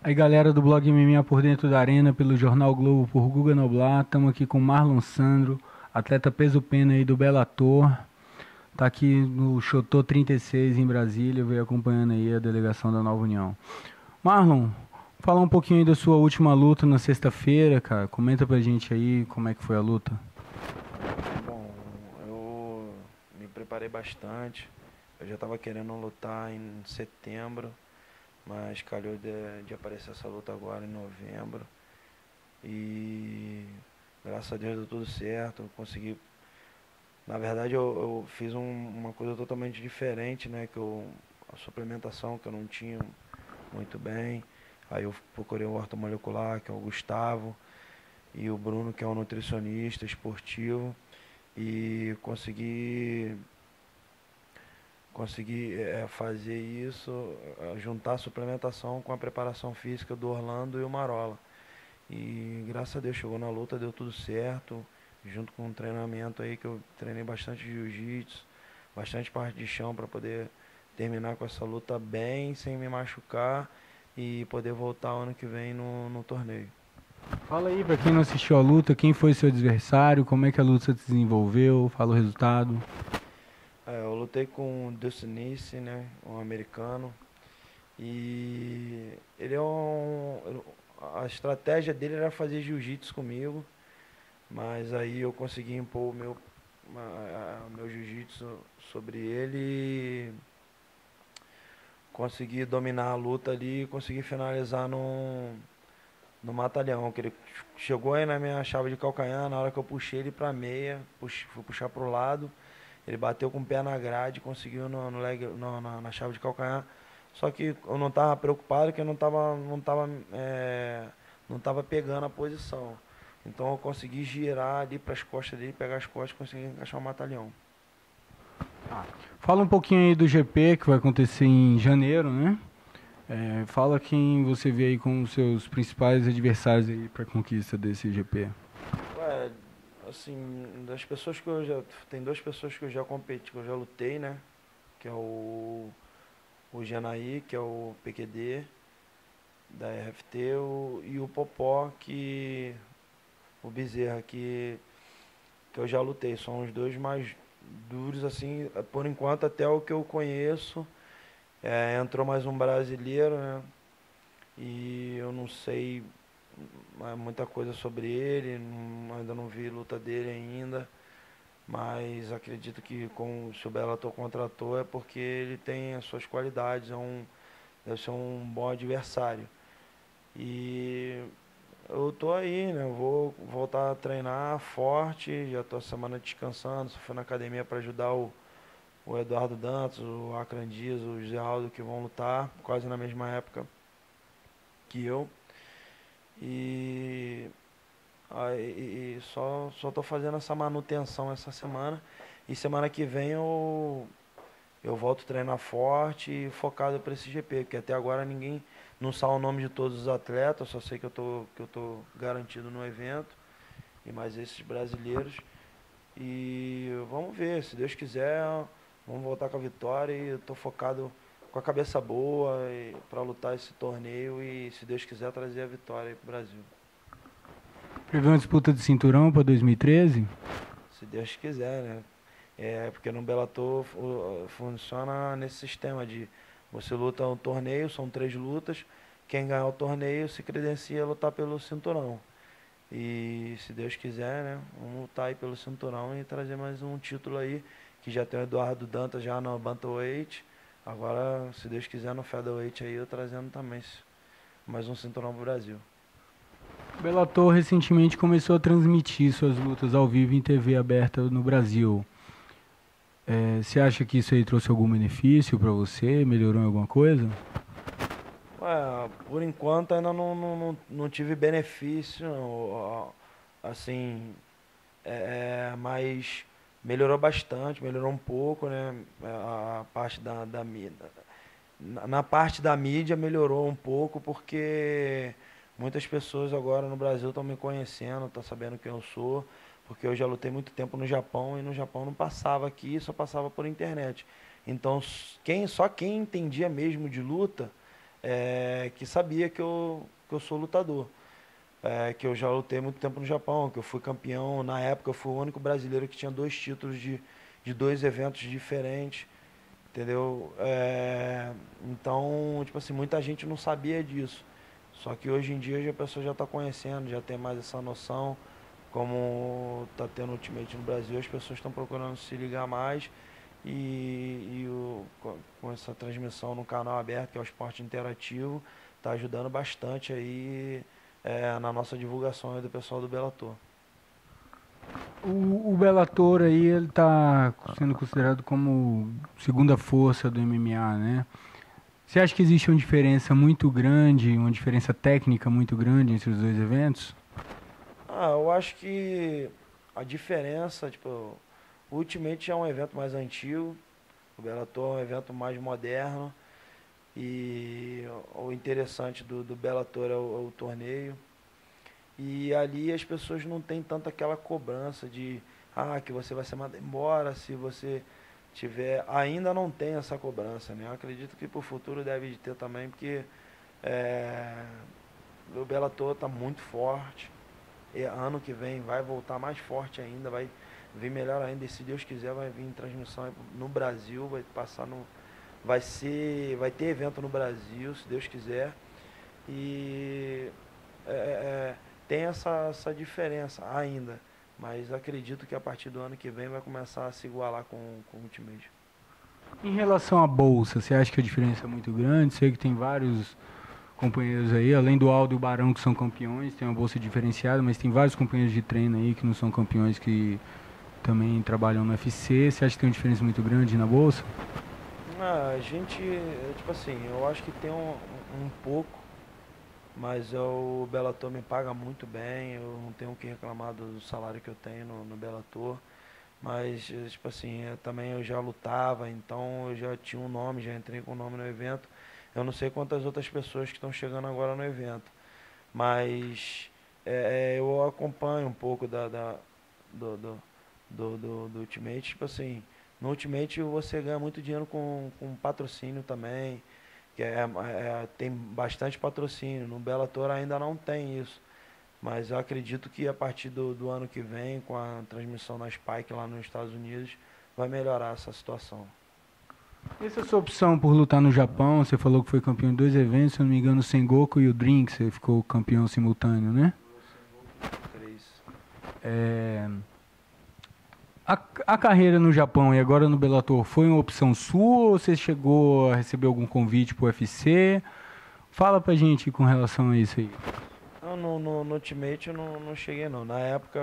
Aí galera do blog MMA por dentro da arena, pelo Jornal Globo, por Guga Noblar, estamos aqui com Marlon Sandro, atleta peso pena aí do Bellator. Tá aqui no Chotô 36 em Brasília, veio acompanhando aí a delegação da Nova União. Marlon, fala um pouquinho aí da sua última luta na sexta-feira, cara. Comenta pra gente aí como é que foi a luta. Bom, eu me preparei bastante. Eu já estava querendo lutar em setembro mas calhou de, de aparecer essa luta agora em novembro. E graças a Deus deu tudo certo, consegui. Na verdade eu, eu fiz um, uma coisa totalmente diferente, né? Que eu, a suplementação que eu não tinha muito bem. Aí eu procurei o ortomolecular, que é o Gustavo, e o Bruno, que é um nutricionista esportivo, e consegui consegui é, fazer isso, juntar a suplementação com a preparação física do Orlando e o Marola. E graças a Deus chegou na luta, deu tudo certo, junto com um treinamento aí que eu treinei bastante jiu-jitsu, bastante parte de chão para poder terminar com essa luta bem, sem me machucar e poder voltar ano que vem no, no torneio. Fala aí para quem não assistiu a luta, quem foi seu adversário, como é que a luta se desenvolveu, fala o resultado. É, eu lutei com o Dustin né, um americano. E ele é um. A estratégia dele era fazer jiu-jitsu comigo. Mas aí eu consegui impor o meu, meu jiu-jitsu sobre ele e consegui dominar a luta ali e consegui finalizar no, no matalhão. Que ele chegou aí na minha chave de calcanhar, na hora que eu puxei ele pra meia, pux, fui puxar pro lado. Ele bateu com o pé na grade, conseguiu no, no leg, no, na, na, chave de calcanhar. Só que eu não estava preocupado, que eu não estava não tava, é, não tava pegando a posição. Então eu consegui girar ali para as costas dele, pegar as costas e conseguir encaixar o matalhão. Ah, fala um pouquinho aí do GP que vai acontecer em janeiro, né? É, fala quem você vê aí como seus principais adversários aí para conquista desse GP. Assim, das pessoas que eu já. Tem duas pessoas que eu já competi, que eu já lutei, né? Que é o. O Janaí, que é o PQD da RFT, o, e o Popó, que. O Bezerra, que. Que eu já lutei. São os dois mais duros, assim, por enquanto, até o que eu conheço. É, entrou mais um brasileiro, né? E eu não sei muita coisa sobre ele, ainda não vi luta dele ainda, mas acredito que com, se o Bellator contratou é porque ele tem as suas qualidades, é um, deve ser um bom adversário. E eu tô aí, né? vou voltar a treinar forte, já tô semana descansando, só fui na academia para ajudar o, o Eduardo Dantas, o Acrandiz, o José Aldo que vão lutar, quase na mesma época que eu. E, aí, só só tô fazendo essa manutenção essa semana e semana que vem eu eu volto treinar forte e focado para esse GP, porque até agora ninguém não sabe o nome de todos os atletas, só sei que eu tô que eu tô garantido no evento e mais esses brasileiros. E vamos ver, se Deus quiser, vamos voltar com a vitória e eu tô focado com a cabeça boa para lutar esse torneio e, se Deus quiser, trazer a vitória para o Brasil. Prevê uma disputa de cinturão para 2013? Se Deus quiser, né? É, porque no Bellator funciona nesse sistema de você luta um torneio, são três lutas, quem ganhar o torneio se credencia a lutar pelo cinturão. E se Deus quiser, né, vamos lutar aí pelo cinturão e trazer mais um título aí, que já tem o Eduardo Dantas já no Bantamweight, Agora, se Deus quiser, no featherweight aí, eu trazendo também mais um cinturão pro Brasil. Bellator recentemente começou a transmitir suas lutas ao vivo em TV aberta no Brasil. É, você acha que isso aí trouxe algum benefício para você? Melhorou em alguma coisa? Ué, por enquanto ainda não, não, não, não tive benefício, assim, é, é mas melhorou bastante, melhorou um pouco, né? A, parte da, da na, na parte da mídia melhorou um pouco porque muitas pessoas agora no Brasil estão me conhecendo, estão sabendo quem eu sou, porque eu já lutei muito tempo no Japão e no Japão não passava aqui, só passava por internet. Então, quem, só quem entendia mesmo de luta é, que sabia que eu, que eu sou lutador. É, que eu já lutei muito tempo no Japão, que eu fui campeão. Na época eu fui o único brasileiro que tinha dois títulos de, de dois eventos diferentes. Entendeu? É, então, tipo assim, muita gente não sabia disso. Só que hoje em dia a pessoa já está conhecendo, já tem mais essa noção. Como está tendo Ultimate no Brasil, as pessoas estão procurando se ligar mais. E, e o, com essa transmissão no canal aberto, que é o esporte interativo, está ajudando bastante aí é, na nossa divulgação do pessoal do Bellator. O, o Bellator aí, ele está sendo considerado como segunda força do MMA, né? Você acha que existe uma diferença muito grande, uma diferença técnica muito grande entre os dois eventos? Ah, eu acho que a diferença, tipo, o Ultimate é um evento mais antigo, o Bellator é um evento mais moderno. E o interessante do, do Bellator é o, é o torneio. E ali as pessoas não têm tanto aquela cobrança de ah, que você vai ser mandado embora se você tiver. Ainda não tem essa cobrança, né? Eu acredito que para o futuro deve ter também, porque é, o Bellator está muito forte. E ano que vem vai voltar mais forte ainda, vai vir melhor ainda. E se Deus quiser, vai vir em transmissão no Brasil, vai passar no. Vai ser. Vai ter evento no Brasil, se Deus quiser. E é, é, tem essa, essa diferença ainda. Mas acredito que a partir do ano que vem vai começar a se igualar com, com o Ultimate. Em relação à bolsa, você acha que a diferença é muito grande? Sei que tem vários companheiros aí, além do Aldo e o Barão que são campeões, tem uma bolsa diferenciada, mas tem vários companheiros de treino aí que não são campeões que também trabalham no UFC. Você acha que tem uma diferença muito grande na bolsa? Ah, a gente, tipo assim, eu acho que tem um, um pouco, mas o Bellator me paga muito bem, eu não tenho o que reclamar do salário que eu tenho no, no Bellator. Mas, tipo assim, eu, também eu já lutava, então eu já tinha um nome, já entrei com o nome no evento. Eu não sei quantas outras pessoas que estão chegando agora no evento. Mas é, é, eu acompanho um pouco da, da do, do, do, do, do Ultimate. Tipo assim, no Ultimate você ganha muito dinheiro com, com patrocínio também que é, é, tem bastante patrocínio. No Bellator ainda não tem isso. Mas eu acredito que a partir do, do ano que vem, com a transmissão na Spike lá nos Estados Unidos, vai melhorar essa situação. Essa sua opção por lutar no Japão, você falou que foi campeão em dois eventos, se não me engano, o Sengoku e o Drink, você ficou campeão simultâneo, né? É... A, a, carreira no Japão e agora no Bellator foi uma opção sua ou você chegou a receber algum convite para o UFC? Fala pra gente com relação a isso aí. Não, no, no, no Ultimate eu não, não cheguei não. Na época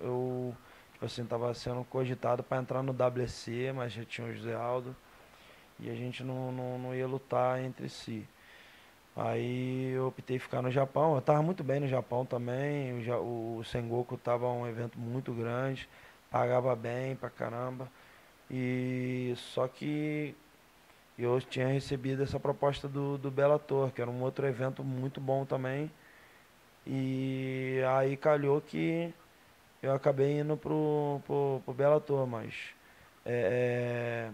eu tipo assim, tava sendo cogitado para entrar no WC, mas já tinha o José Aldo e a gente não, não, não ia lutar entre si. Aí eu optei ficar no Japão. Eu tava muito bem no Japão também. O, o Sengoku tava um evento muito grande pagava bem pra caramba. E só que eu tinha recebido essa proposta do, do Bellator, que era um outro evento muito bom também. E aí calhou que eu acabei indo pro, pro, pro mas é, é,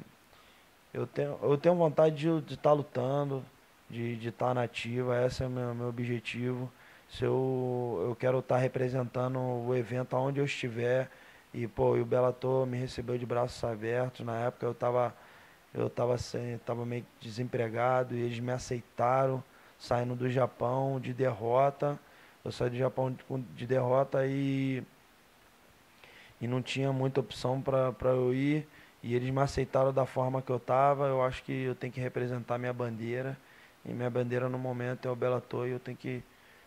eu, tenho, eu tenho vontade de estar tá lutando, de estar tá nativa, esse é o meu, meu objetivo. Se eu, eu quero estar tá representando o evento aonde eu estiver, e, pô, e o Bellator me recebeu de braços abertos. Na época eu tava, eu tava, sem, tava meio desempregado e eles me aceitaram, saindo do Japão de derrota. Eu saí do Japão de, de derrota e, e não tinha muita opção para eu ir. E eles me aceitaram da forma que eu tava. Eu acho que eu tenho que representar minha bandeira. E minha bandeira no momento é o Bellator e eu tenho que,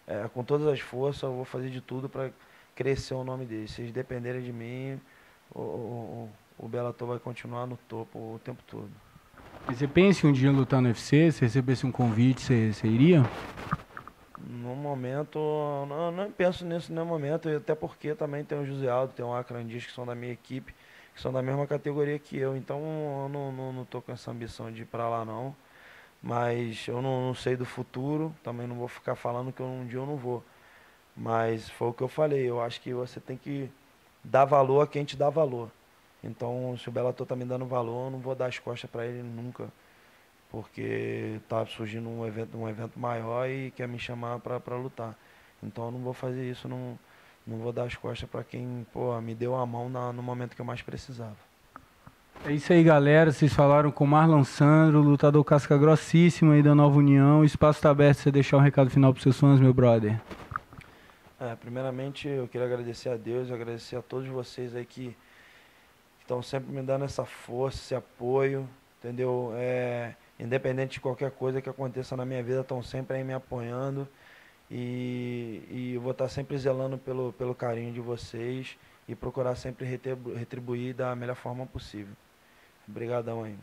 é, com todas as forças, eu vou fazer de tudo para crescer o nome dele. Se eles dependerem de mim, o, o, o Bellator vai continuar no topo o tempo todo. E você pensa em um dia lutar no UFC? Se recebesse um convite, você, você iria? No momento, não, não penso nisso no momento, até porque também tem o José Aldo, tem o Acrandis que são da minha equipe, que são da mesma categoria que eu, então eu não, não, não tô com essa ambição de ir para lá não. Mas eu não, não sei do futuro, também não vou ficar falando que um dia eu não vou. Mas foi o que eu falei, eu acho que você tem que dar valor a quem te dá valor. Então, se o Bellator tá me dando valor, eu não vou dar as costas para ele nunca. porque tá surgindo um evento, um evento maior e quer me chamar para lutar. Então eu não vou fazer isso, não, não vou dar as costas para quem pô, me deu a mão na, no momento que eu mais precisava. É isso aí, galera. Vocês falaram com Marlon Sandro, lutador casca grossíssimo aí da Nova União. O espaço está aberto. Você deixar um recado final para seus fãs, meu brother. É, primeiramente, eu queria agradecer a Deus, agradecer a todos vocês aí que estão sempre me dando essa força, esse apoio, entendeu? É, independente de qualquer coisa que aconteça na minha vida, estão sempre aí me apoiando. E, e vou estar sempre zelando pelo, pelo carinho de vocês e procurar sempre retribuir da melhor forma possível. Obrigadão aí.